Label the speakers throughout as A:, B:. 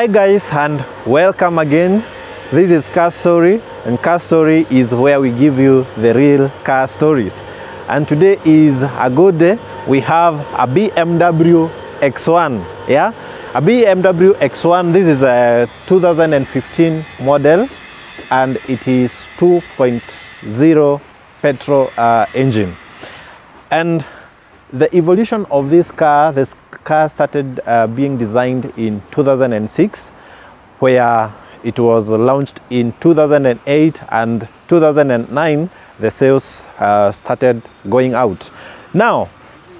A: Hi guys and welcome again. This is Car Story and Car Story is where we give you the real car stories. And today is a good day. We have a BMW X1, yeah? A BMW X1, this is a 2015 model and it is 2.0 petrol uh, engine. And the evolution of this car, this car started uh, being designed in 2006, where it was launched in 2008 and 2009. The sales uh, started going out. Now,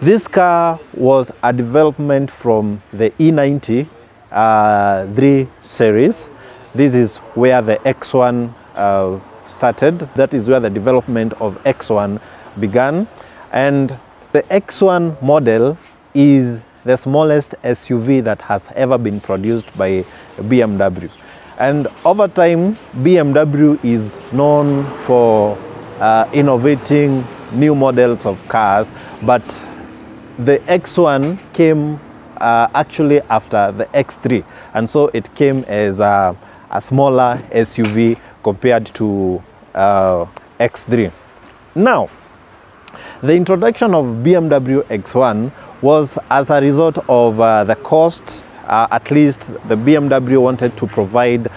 A: this car was a development from the E90 uh, 3 series. This is where the X1 uh, started. That is where the development of X1 began. And the X1 model is the smallest SUV that has ever been produced by BMW. And over time, BMW is known for uh, innovating new models of cars, but the X1 came uh, actually after the X3, and so it came as a, a smaller SUV compared to uh, X3. Now, the introduction of BMW X1 was as a result of uh, the cost. Uh, at least the BMW wanted to provide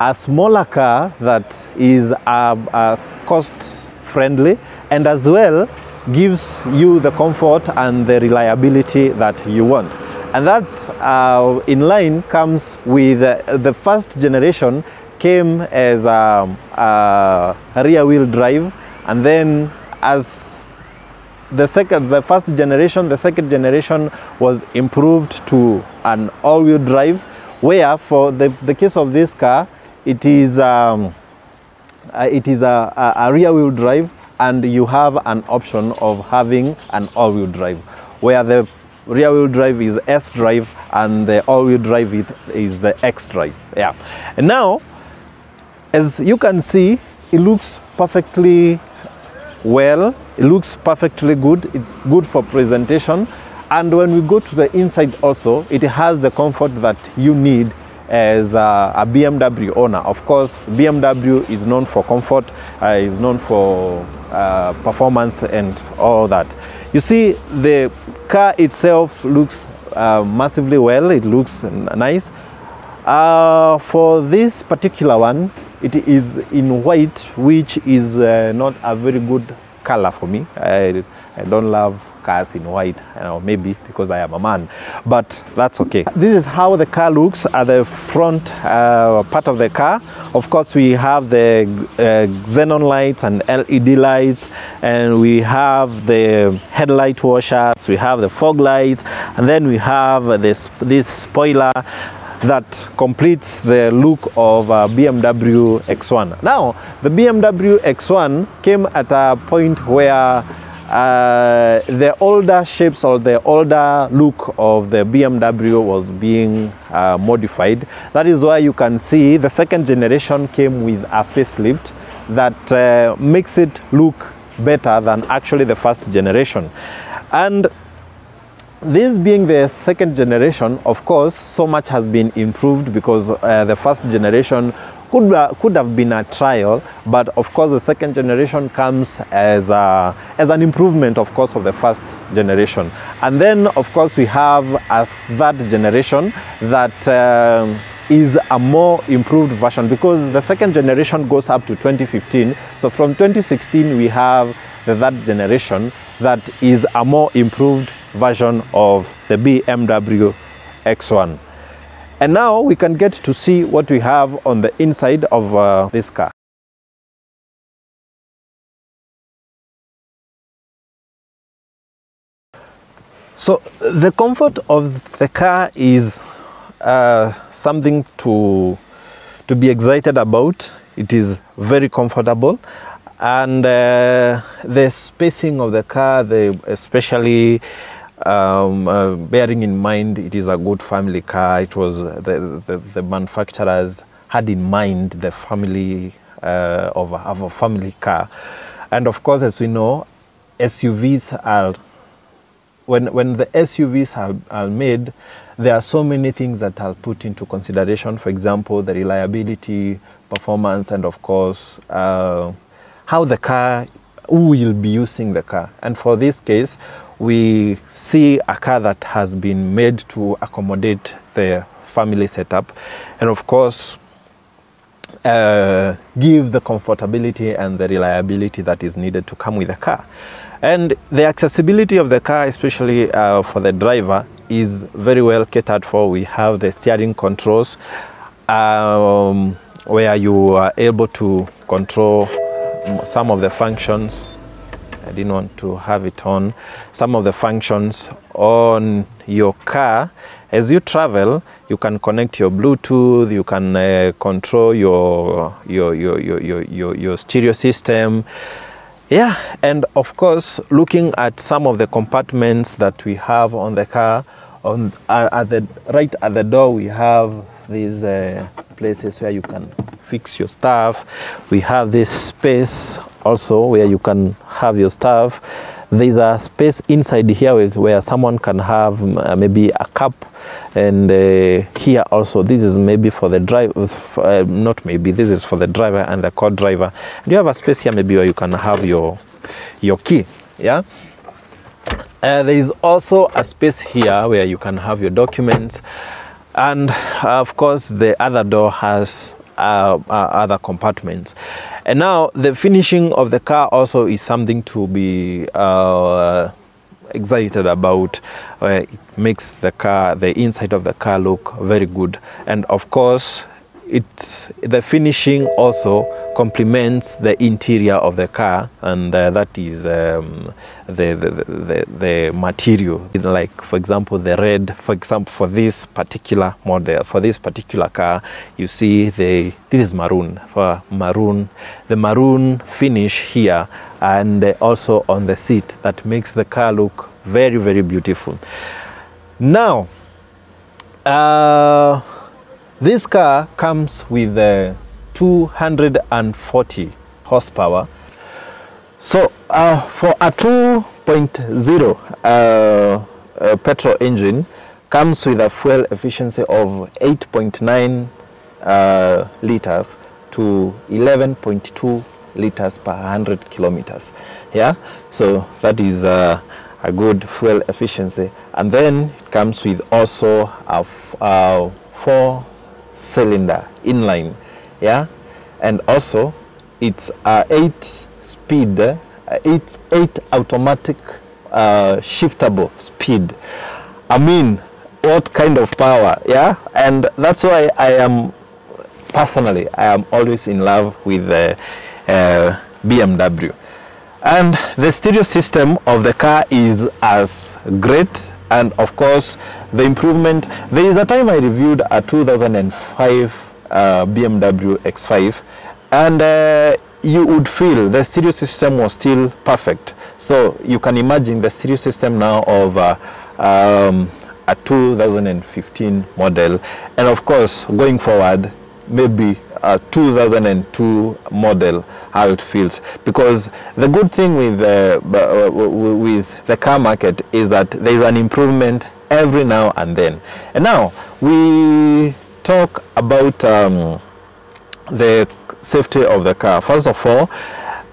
A: a smaller car that is uh, cost friendly and as well gives you the comfort and the reliability that you want. And that uh, in line comes with uh, the first generation came as a, a rear wheel drive and then as the second the first generation the second generation was improved to an all-wheel drive where for the, the case of this car it is um, uh, it is a, a, a rear wheel drive and you have an option of having an all-wheel drive where the rear wheel drive is S drive and the all-wheel drive is the X drive yeah. And now as you can see it looks perfectly well it looks perfectly good. It's good for presentation. And when we go to the inside also it has the comfort that you need as a, a BMW owner. Of course BMW is known for comfort uh, is known for uh, performance and all that. You see the car itself looks uh, massively well. It looks nice. Uh, for this particular one it is in white which is uh, not a very good color for me. I, I don't love cars in white you know, maybe because I am a man but that's okay. This is how the car looks at the front uh, part of the car. Of course we have the uh, xenon lights and LED lights and we have the headlight washers we have the fog lights and then we have this this spoiler that completes the look of a BMW X1. Now, the BMW X1 came at a point where uh, the older shapes or the older look of the BMW was being uh, modified. That is why you can see the second generation came with a facelift that uh, makes it look better than actually the first generation. And this being the second generation, of course, so much has been improved because uh, the first generation could, uh, could have been a trial, but of course the second generation comes as, a, as an improvement, of course, of the first generation. And then, of course, we have a third generation that uh, is a more improved version because the second generation goes up to 2015. So from 2016, we have the third generation that is a more improved version of the BMW X1. And now we can get to see what we have on the inside of uh, this car. So the comfort of the car is uh, something to, to be excited about. It is very comfortable and uh, the spacing of the car, the, especially um, uh, bearing in mind it is a good family car, it was the, the, the manufacturers had in mind the family uh, of, a, of a family car. And of course, as we know, SUVs are, when, when the SUVs are, are made, there are so many things that I'll put into consideration. For example, the reliability, performance, and of course, uh, how the car, who will be using the car. And for this case, we see a car that has been made to accommodate the family setup. And of course, uh, give the comfortability and the reliability that is needed to come with the car. And the accessibility of the car, especially uh, for the driver, is very well catered for. We have the steering controls um, where you are able to control some of the functions. I didn't want to have it on. Some of the functions on your car as you travel you can connect your bluetooth you can uh, control your your, your your your your your stereo system yeah and of course looking at some of the compartments that we have on the car on uh, at the right at the door we have these uh, places where you can fix your stuff. We have this space also where you can have your stuff. There's a space inside here where, where someone can have uh, maybe a cup and uh, here also. This is maybe for the driver uh, not maybe this is for the driver and the co-driver. And you have a space here maybe where you can have your your key yeah uh, there is also a space here where you can have your documents. And uh, of course the other door has uh, uh, other compartments. And now the finishing of the car also is something to be uh, excited about it makes the car the inside of the car look very good. And of course it the finishing also complements the interior of the car and uh, that is um, the, the, the, the material. Like for example the red for example for this particular model for this particular car you see the this is maroon for maroon the maroon finish here and also on the seat that makes the car look very very beautiful. Now uh, this car comes with uh, 240 horsepower. So uh, for a 2.0 uh, uh, petrol engine comes with a fuel efficiency of 8.9 uh, liters to 11.2 liters per 100 kilometers. Yeah, so that is uh, a good fuel efficiency. And then it comes with also a uh, four cylinder inline yeah? And also it's a eight speed uh, eight eight automatic uh, shiftable speed. I mean what kind of power? Yeah? And that's why i am personally i am always in love with the uh, bmw and the stereo system of the car is as great and of course the improvement. There is a time i reviewed a 2005 uh, bmw x5 and uh, you would feel the stereo system was still perfect. So you can imagine the stereo system now of uh, um, a 2015 model. And of course going forward maybe a 2002 model how it feels. Because the good thing with the uh, with the car market is that there is an improvement every now and then. And now we talk about um, the safety of the car first of all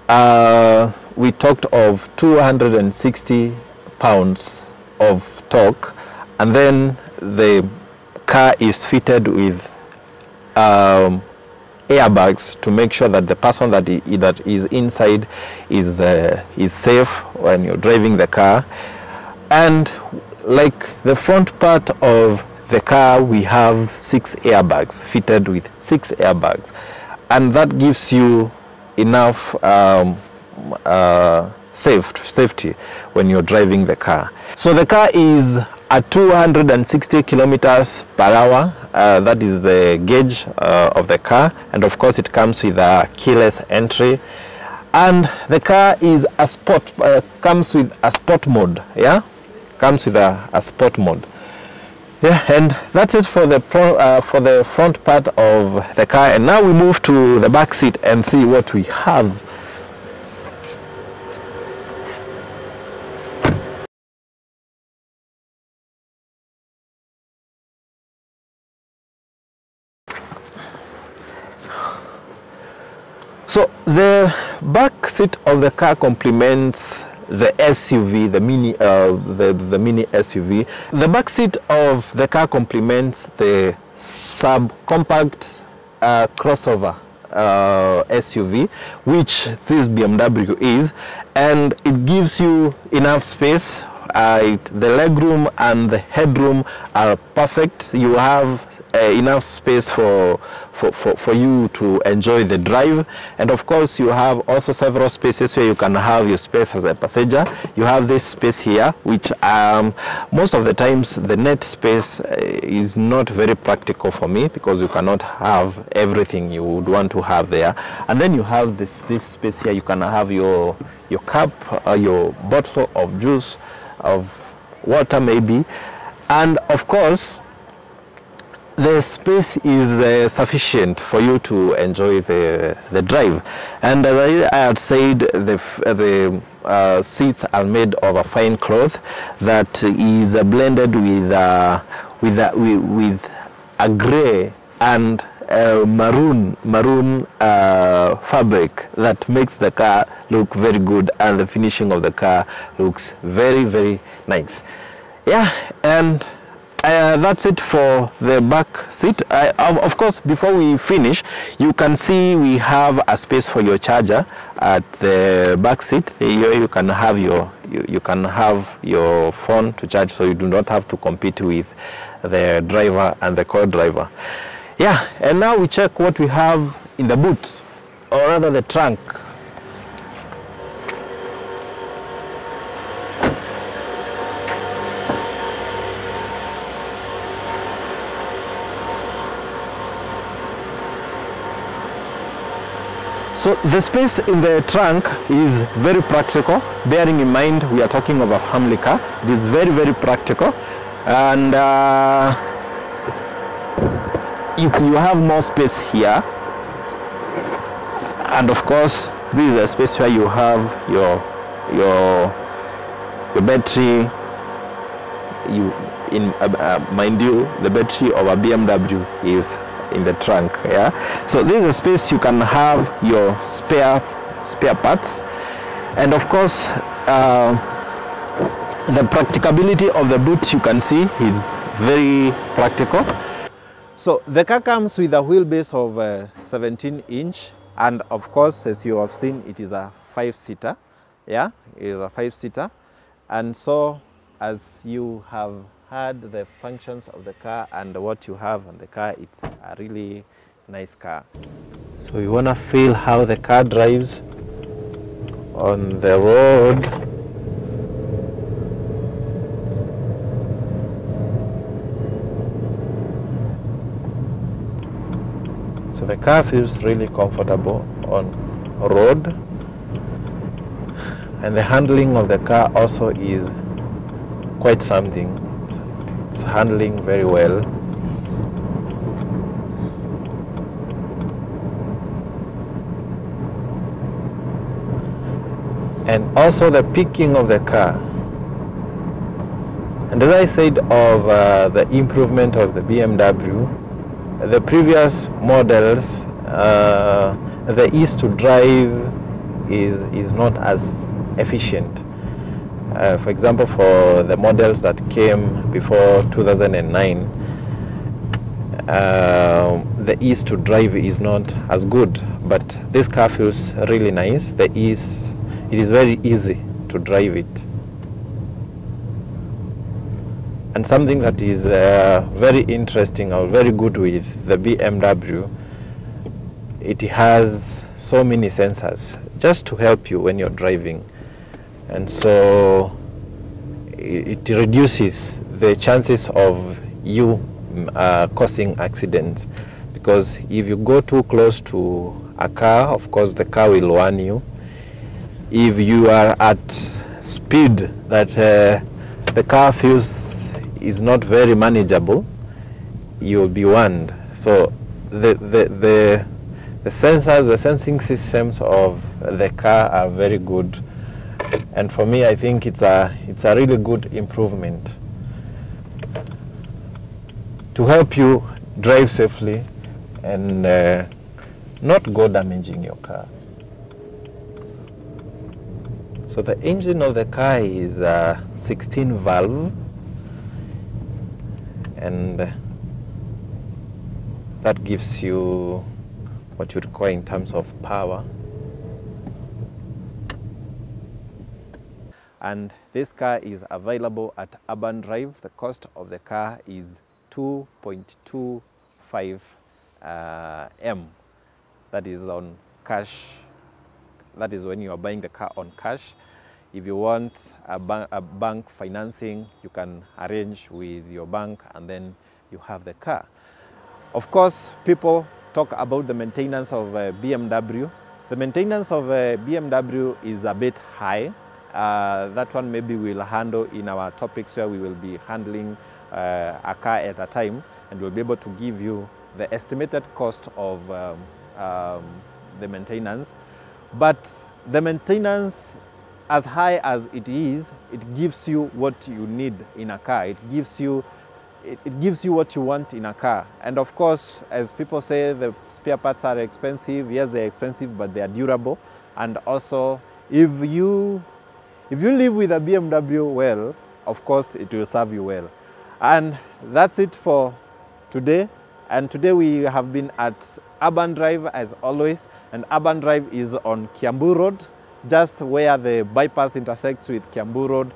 A: uh, we talked of 260 pounds of torque and then the car is fitted with um, airbags to make sure that the person that, that is inside is, uh, is safe when you're driving the car. And like the front part of the car, we have six airbags fitted with six airbags. And that gives you enough um, uh, safe, safety when you're driving the car. So the car is at 260 kilometers per hour. Uh, that is the gauge uh, of the car. And of course it comes with a keyless entry. And the car is a sport, uh, comes with a sport mode, yeah? Comes with a, a sport mode yeah and that's it for the pro, uh, for the front part of the car. And now we move to the back seat and see what we have. So the back seat of the car complements the SUV, the mini, uh, the, the mini SUV. The back seat of the car complements the subcompact uh, crossover uh, SUV, which this BMW is, and it gives you enough space. Uh, the legroom and the headroom are perfect. You have uh, enough space for, for, for, for you to enjoy the drive. And of course, you have also several spaces where you can have your space as a passenger. You have this space here, which um, most of the times the net space uh, is not very practical for me because you cannot have everything you would want to have there. And then you have this, this space here, you can have your, your cup, uh, your bottle of juice, of water maybe. And of course, the space is uh, sufficient for you to enjoy the, the drive. And as I, I had said, the, f- the uh, seats are made of a fine cloth that is uh, blended with, uh, with, a, with, a gray and uh, maroon maroon uh, fabric that makes the car look very good and the finishing of the car looks very very nice yeah and uh, that's it for the back seat. I, of, course, before we finish, you can see we have a space for your charger at the back seat. Here you can have your you, you can have your phone to charge, so you do not have to compete with the driver and the co-driver. Yeah, and now we check what we have in the boot, or rather the trunk. So the space in the trunk is very practical, bearing in mind we are talking of a family car. It is very, very practical. And uh, you, you have more space here. And of course, this is a space where you have your, your, your battery. You, in, uh, uh, mind you, the battery of a BMW is in the trunk yeah? So this is a space you can have your spare spare parts. And of course uh, the practicability of the boot you can see is very practical. So the car comes with a wheelbase of uh, 17 inch and of course as you have seen it is a five seater yeah? It is a five seater and so as you have had the functions of the car and what you have on the car it's a really nice car. So you want to feel how the car drives on the road. So the car feels really comfortable on road. And the handling of the car also is quite something it's handling very well. And also the picking of the car. And as I said of uh, the improvement of the BMW, the previous models, uh, the ease to drive is, is not as efficient. Uh, for example, for the models that came before 2009, uh, the ease to drive is not as good. But this car feels really nice. The ease, it is very easy to drive it. And something that is uh, very interesting or very good with the BMW, it has so many sensors just to help you when you're driving and so it reduces the chances of you uh, causing accidents. Because if you go too close to a car of course the car will warn you. If you are at speed that uh, the car feels is not very manageable you'll be warned. So the, the, the, the sensors the sensing systems of the car are very good and for me, I think it's a it's a really good improvement to help you drive safely and uh, not go damaging your car. So the engine of the car is a 16 valve and that gives you what you require in terms of power. And this car is available at Urban Drive. The cost of the car is 2.25 uh, M. That is on cash. That is when you are buying the car on cash. If you want a, a bank financing, you can arrange with your bank and then you have the car. Of course, people talk about the maintenance of uh, BMW. The maintenance of uh, BMW is a bit high. Uh, that one maybe we'll handle in our topics where we will be handling uh, a car at a time and we'll be able to give you the estimated cost of um, um, the maintenance. But the maintenance, as high as it is, it gives you what you need in a car. It gives you it, it gives you what you want in a car. And of course, as people say, the spare parts are expensive. Yes, they're expensive, but they are durable. And also, if you if you live with a BMW well, of course, it will serve you well. And that's it for today. And today we have been at Urban Drive as always. And Urban Drive is on Kiambu Road, just where the bypass intersects with Kiambu Road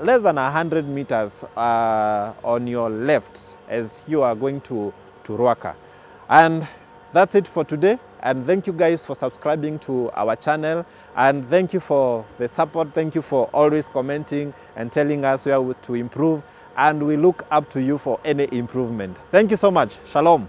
A: less than 100 meters uh, on your left as you are going to, to Ruaka. And that's it for today. And thank you guys for subscribing to our channel. And thank you for the support. Thank you for always commenting and telling us where to improve. And we look up to you for any improvement. Thank you so much. Shalom.